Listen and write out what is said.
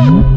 you.